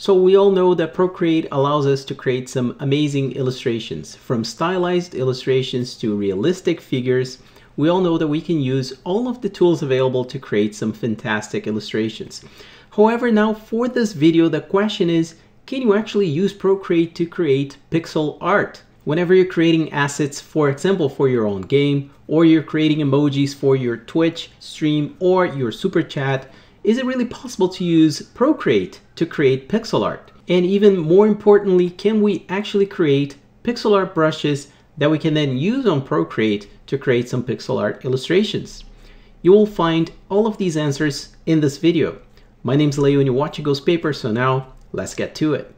So we all know that Procreate allows us to create some amazing illustrations, from stylized illustrations to realistic figures. We all know that we can use all of the tools available to create some fantastic illustrations. However, now for this video, the question is, can you actually use Procreate to create pixel art? Whenever you're creating assets, for example, for your own game, or you're creating emojis for your Twitch stream or your super chat, is it really possible to use Procreate to create pixel art? And even more importantly, can we actually create pixel art brushes that we can then use on Procreate to create some pixel art illustrations? You will find all of these answers in this video. My name is Leo and you're watching Ghost Paper, so now let's get to it.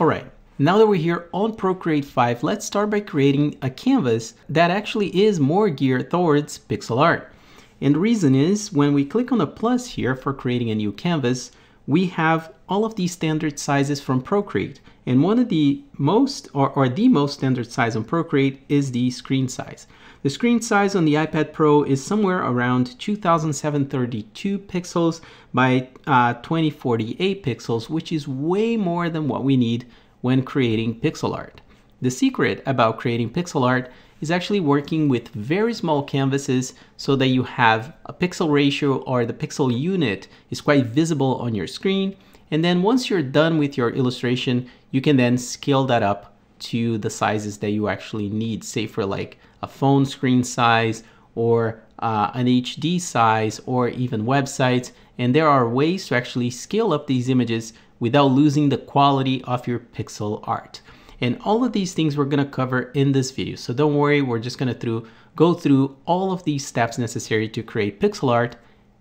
Alright, now that we're here on Procreate 5, let's start by creating a canvas that actually is more geared towards pixel art. And the reason is when we click on the plus here for creating a new canvas, we have all of these standard sizes from Procreate. And one of the most, or, or the most standard size on Procreate is the screen size. The screen size on the iPad Pro is somewhere around 2732 pixels by uh, 2048 pixels, which is way more than what we need when creating pixel art. The secret about creating pixel art is actually working with very small canvases so that you have a pixel ratio or the pixel unit is quite visible on your screen. And then once you're done with your illustration, you can then scale that up to the sizes that you actually need, say for like a phone screen size or uh, an HD size or even websites. And there are ways to actually scale up these images without losing the quality of your pixel art. And all of these things we're gonna cover in this video. So don't worry, we're just gonna through, go through all of these steps necessary to create pixel art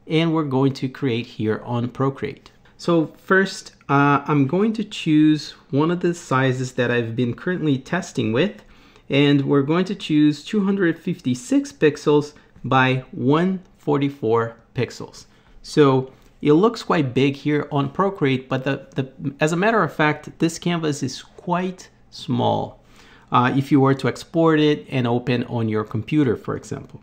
and we're going to create here on Procreate. So first, uh, I'm going to choose one of the sizes that I've been currently testing with and we're going to choose 256 pixels by 144 pixels. So it looks quite big here on Procreate, but the, the, as a matter of fact, this canvas is quite small uh, if you were to export it and open on your computer, for example.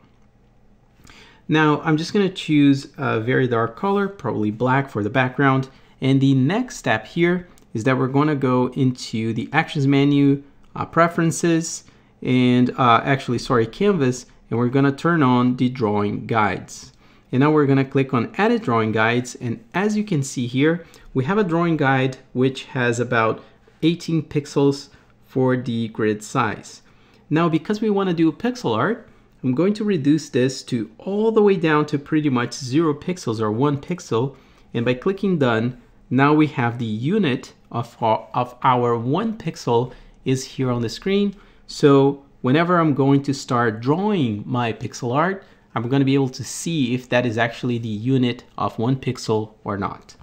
Now, I'm just gonna choose a very dark color, probably black for the background. And the next step here is that we're gonna go into the Actions menu, uh, Preferences, and uh, actually, sorry, Canvas, and we're gonna turn on the drawing guides. And now we're gonna click on edit drawing guides. And as you can see here, we have a drawing guide which has about 18 pixels for the grid size. Now, because we wanna do pixel art, I'm going to reduce this to all the way down to pretty much zero pixels or one pixel. And by clicking done, now we have the unit of our, of our one pixel is here on the screen. So whenever I'm going to start drawing my pixel art, I'm going to be able to see if that is actually the unit of one pixel or not.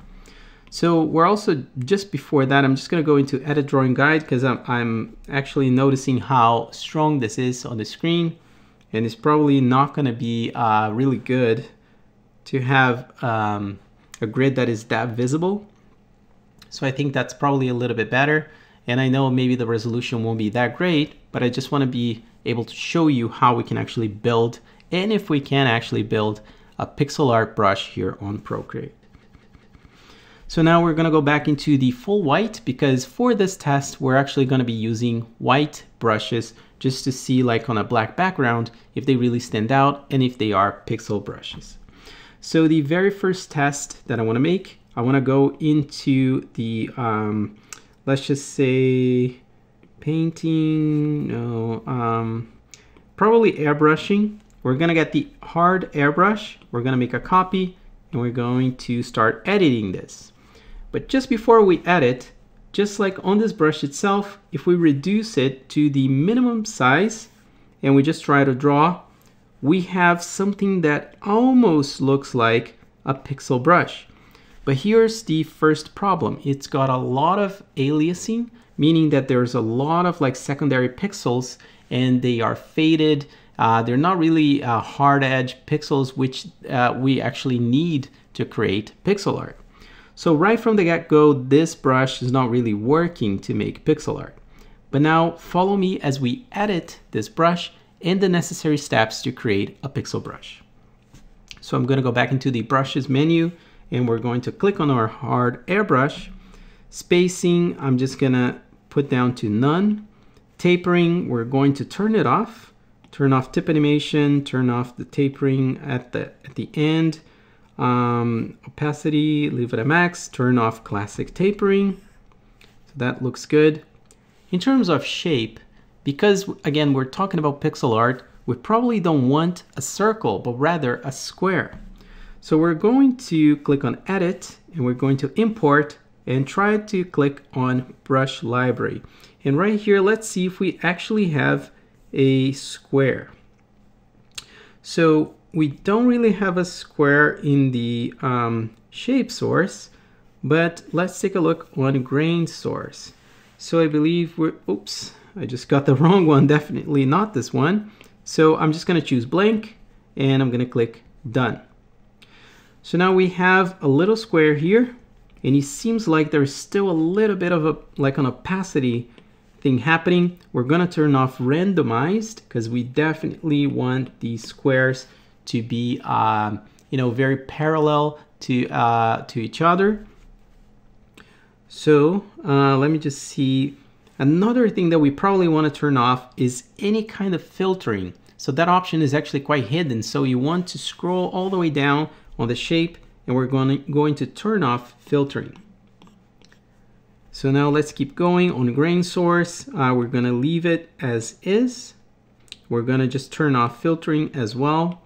So we're also, just before that, I'm just going to go into edit drawing guide because I'm, I'm actually noticing how strong this is on the screen. And it's probably not going to be uh, really good to have um, a grid that is that visible. So I think that's probably a little bit better. And I know maybe the resolution won't be that great, but I just want to be able to show you how we can actually build and if we can actually build a pixel art brush here on Procreate. So now we're gonna go back into the full white because for this test, we're actually gonna be using white brushes just to see like on a black background if they really stand out and if they are pixel brushes. So the very first test that I wanna make, I wanna go into the, um, let's just say painting, no, um, probably airbrushing we're gonna get the hard airbrush, we're gonna make a copy, and we're going to start editing this. But just before we edit, just like on this brush itself, if we reduce it to the minimum size, and we just try to draw, we have something that almost looks like a pixel brush. But here's the first problem. It's got a lot of aliasing, meaning that there's a lot of like secondary pixels and they are faded uh, they're not really uh, hard edge pixels, which uh, we actually need to create pixel art. So right from the get-go, this brush is not really working to make pixel art. But now follow me as we edit this brush and the necessary steps to create a pixel brush. So I'm gonna go back into the brushes menu and we're going to click on our hard airbrush. Spacing, I'm just gonna put down to none. Tapering, we're going to turn it off. Turn off tip animation, turn off the tapering at the, at the end. Um, opacity, leave it at max, turn off classic tapering. So that looks good. In terms of shape, because again, we're talking about pixel art, we probably don't want a circle, but rather a square. So we're going to click on edit and we're going to import and try to click on brush library. And right here, let's see if we actually have a square. So we don't really have a square in the um, shape source, but let's take a look on grain source. So I believe we're, oops, I just got the wrong one, definitely not this one. So I'm just gonna choose blank and I'm gonna click done. So now we have a little square here and it seems like there's still a little bit of a like an opacity thing happening. We're gonna turn off randomized because we definitely want these squares to be um, you know very parallel to uh, to each other. So uh, let me just see. Another thing that we probably want to turn off is any kind of filtering. So that option is actually quite hidden. So you want to scroll all the way down on the shape and we're going to, going to turn off filtering. So now let's keep going on grain source. Uh, we're to leave it as is. We're to just turn off filtering as well.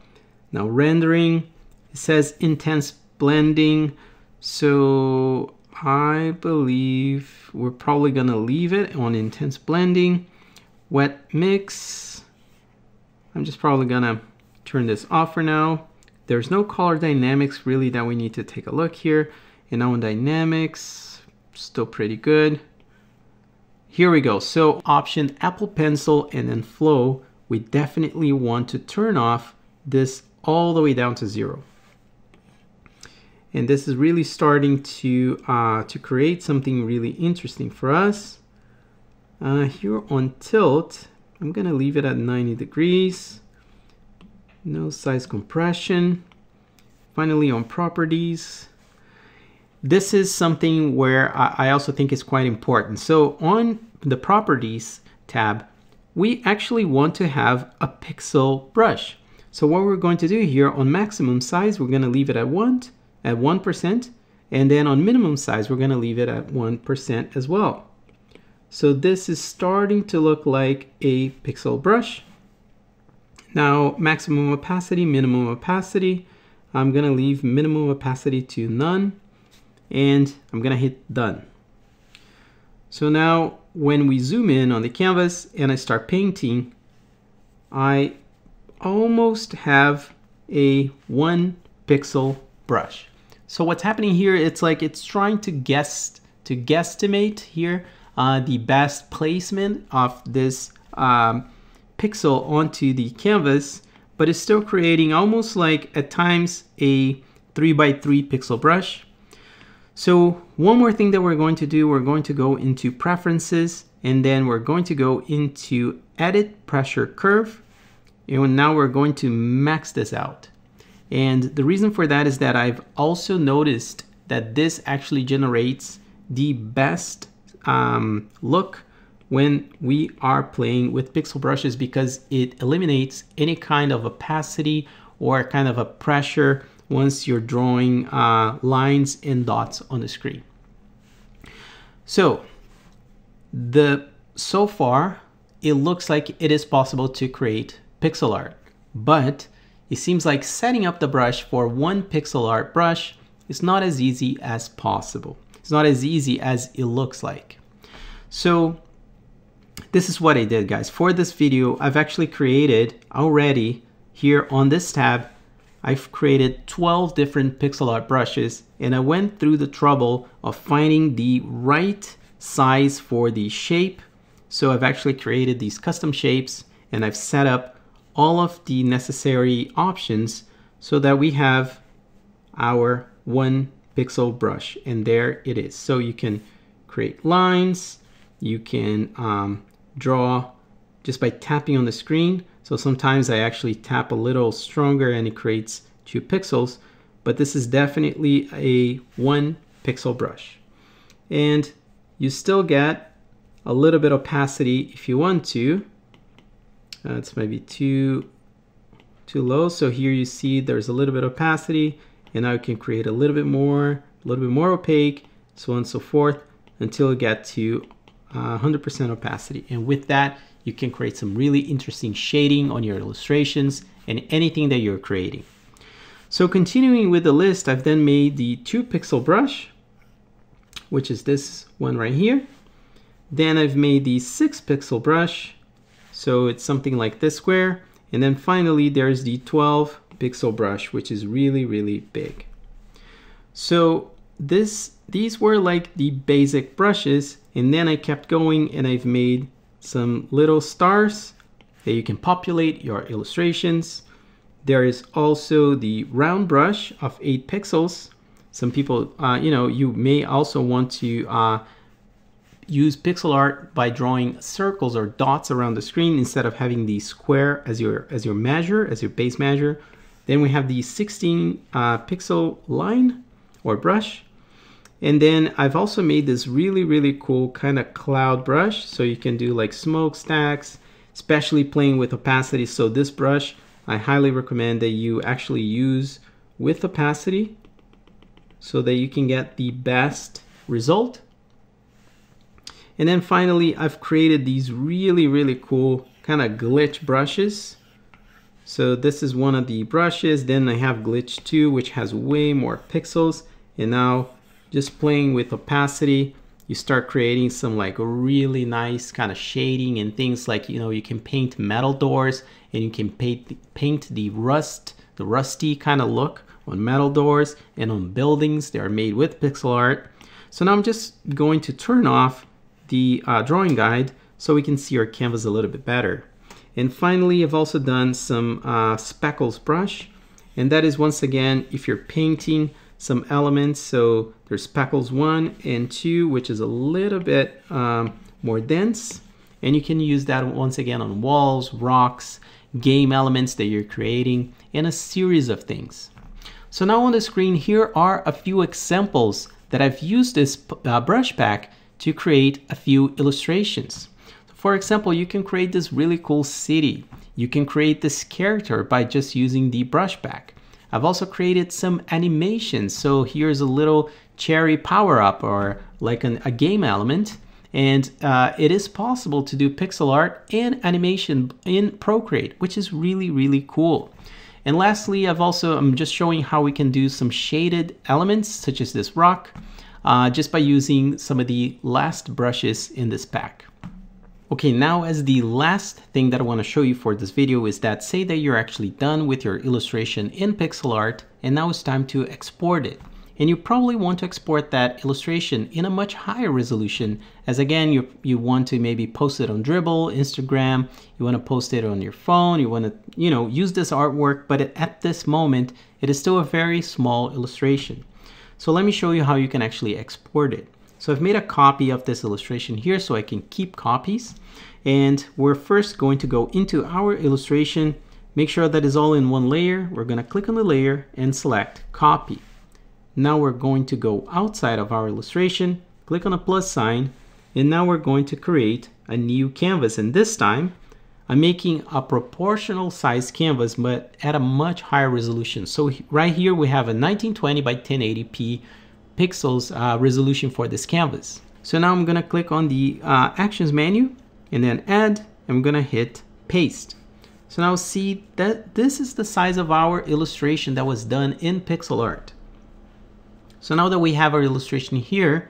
Now rendering, it says intense blending. So I believe we're probably to leave it on intense blending. Wet mix, I'm just probably to turn this off for now. There's no color dynamics really that we need to take a look here. And now in dynamics, still pretty good. Here we go. So option Apple Pencil and then flow, we definitely want to turn off this all the way down to zero. And this is really starting to, uh, to create something really interesting for us. Uh, here on tilt, I'm gonna leave it at 90 degrees. No size compression. Finally on properties, this is something where I also think is quite important. So on the properties tab, we actually want to have a pixel brush. So what we're going to do here on maximum size, we're going to leave it at 1, at 1%, and then on minimum size, we're going to leave it at 1% as well. So this is starting to look like a pixel brush. Now, maximum opacity, minimum opacity, I'm going to leave minimum opacity to none, and I'm to hit done. So now when we zoom in on the canvas and I start painting, I almost have a one pixel brush. So what's happening here, it's like it's trying to guess, to guesstimate here uh, the best placement of this um, pixel onto the canvas, but it's still creating almost like at times a three by three pixel brush. So one more thing that we're going to do, we're going to go into preferences and then we're going to go into edit pressure curve and now we're going to max this out. And the reason for that is that I've also noticed that this actually generates the best um, look when we are playing with pixel brushes because it eliminates any kind of opacity or kind of a pressure once you're drawing uh, lines and dots on the screen. So the so far it looks like it is possible to create pixel art. But it seems like setting up the brush for one pixel art brush is not as easy as possible. It's not as easy as it looks like. So this is what I did guys. For this video, I've actually created already here on this tab, I've created 12 different pixel art brushes and I went through the trouble of finding the right size for the shape. So I've actually created these custom shapes and I've set up all of the necessary options so that we have our one pixel brush and there it is. So you can create lines, you can um, draw just by tapping on the screen. So sometimes I actually tap a little stronger and it creates two pixels. but this is definitely a one pixel brush. And you still get a little bit opacity if you want to. Uh, it's maybe too, too low. So here you see there's a little bit of opacity and now you can create a little bit more, a little bit more opaque, so on and so forth until you get to 100% uh, opacity. And with that, you can create some really interesting shading on your illustrations and anything that you're creating. So continuing with the list, I've then made the two pixel brush, which is this one right here. Then I've made the six pixel brush. So it's something like this square. And then finally, there's the 12 pixel brush, which is really, really big. So this, these were like the basic brushes. And then I kept going and I've made some little stars that you can populate your illustrations. There is also the round brush of 8 pixels. Some people, uh, you know, you may also want to uh, use pixel art by drawing circles or dots around the screen instead of having the square as your as your measure, as your base measure. Then we have the 16 uh, pixel line or brush. And then I've also made this really, really cool kind of cloud brush. So you can do like smokestacks, especially playing with opacity. So this brush, I highly recommend that you actually use with opacity so that you can get the best result. And then finally, I've created these really, really cool kind of glitch brushes. So this is one of the brushes. Then I have glitch 2, which has way more pixels. And now just playing with opacity, you start creating some like really nice kind of shading and things like, you know, you can paint metal doors and you can paint, paint the rust, the rusty kind of look on metal doors and on buildings. They are made with pixel art. So now I'm just going to turn off the uh, drawing guide so we can see our canvas a little bit better. And finally, I've also done some uh, speckles brush. And that is once again, if you're painting some elements, so there's speckles one and two, which is a little bit um, more dense. And you can use that once again on walls, rocks, game elements that you're creating, and a series of things. So now on the screen, here are a few examples that I've used this uh, brush pack to create a few illustrations. For example, you can create this really cool city. You can create this character by just using the brush pack. I've also created some animations. So here's a little cherry power up or like an, a game element. And uh, it is possible to do pixel art and animation in Procreate, which is really, really cool. And lastly, I've also, I'm just showing how we can do some shaded elements such as this rock uh, just by using some of the last brushes in this pack. Okay, now as the last thing that I want to show you for this video is that say that you're actually done with your illustration in pixel art and now it's time to export it. And you probably want to export that illustration in a much higher resolution as again, you, you want to maybe post it on Dribbble, Instagram, you want to post it on your phone, you want to, you know, use this artwork, but at this moment, it is still a very small illustration. So let me show you how you can actually export it. So I've made a copy of this illustration here so I can keep copies. And we're first going to go into our illustration, make sure that is all in one layer. We're going to click on the layer and select copy. Now we're going to go outside of our illustration, click on a plus sign, and now we're going to create a new canvas. And this time I'm making a proportional size canvas, but at a much higher resolution. So right here we have a 1920 by 1080p pixels uh, resolution for this canvas. So now I'm gonna click on the uh, actions menu and then add, I'm gonna hit paste. So now see that this is the size of our illustration that was done in pixel art. So now that we have our illustration here,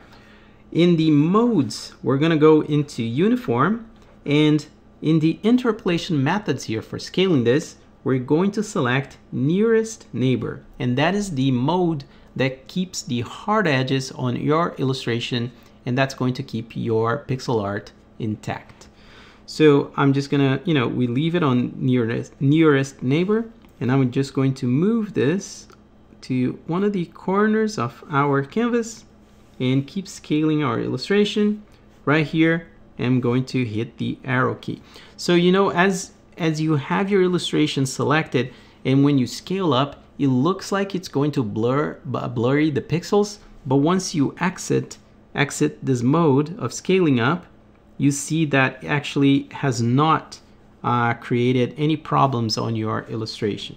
in the modes, we're gonna go into uniform and in the interpolation methods here for scaling this, we're going to select nearest neighbor, and that is the mode that keeps the hard edges on your illustration, and that's going to keep your pixel art intact. So I'm just gonna, you know, we leave it on nearest, nearest neighbor, and I'm just going to move this to one of the corners of our canvas and keep scaling our illustration right here I'm going to hit the arrow key. So you know, as, as you have your illustration selected and when you scale up, it looks like it's going to blur blurry the pixels, but once you exit exit this mode of scaling up, you see that actually has not uh, created any problems on your illustration.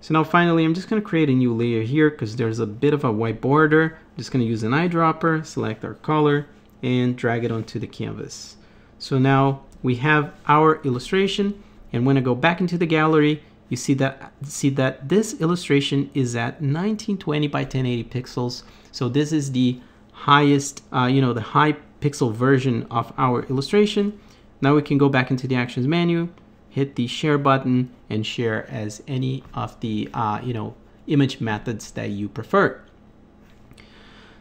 So now finally, I'm just gonna create a new layer here because there's a bit of a white border. I'm just gonna use an eyedropper, select our color, and drag it onto the canvas. So now we have our illustration, and when I go back into the gallery, you see that see that this illustration is at 1920 by 1080 pixels. So this is the highest, uh, you know, the high pixel version of our illustration. Now we can go back into the actions menu, hit the share button and share as any of the uh, you know image methods that you prefer.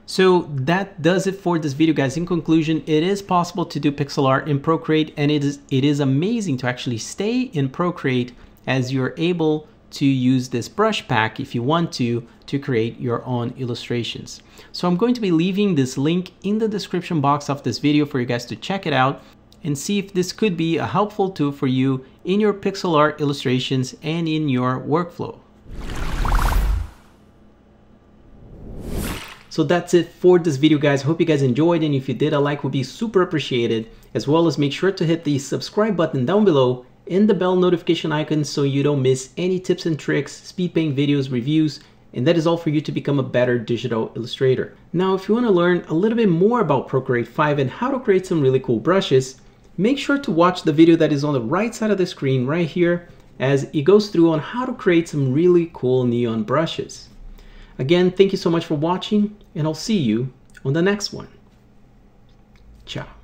So that does it for this video guys. In conclusion, it is possible to do pixel art in Procreate and it is, it is amazing to actually stay in Procreate as you're able to use this brush pack if you want to to create your own illustrations. So I'm going to be leaving this link in the description box of this video for you guys to check it out and see if this could be a helpful tool for you in your pixel art illustrations and in your workflow. So that's it for this video guys. Hope you guys enjoyed and if you did a like would be super appreciated as well as make sure to hit the subscribe button down below and the bell notification icon so you don't miss any tips and tricks, speed paint videos, reviews, and that is all for you to become a better digital illustrator. Now if you want to learn a little bit more about Procreate 5 and how to create some really cool brushes, make sure to watch the video that is on the right side of the screen right here as it goes through on how to create some really cool neon brushes. Again, thank you so much for watching and I'll see you on the next one. Ciao.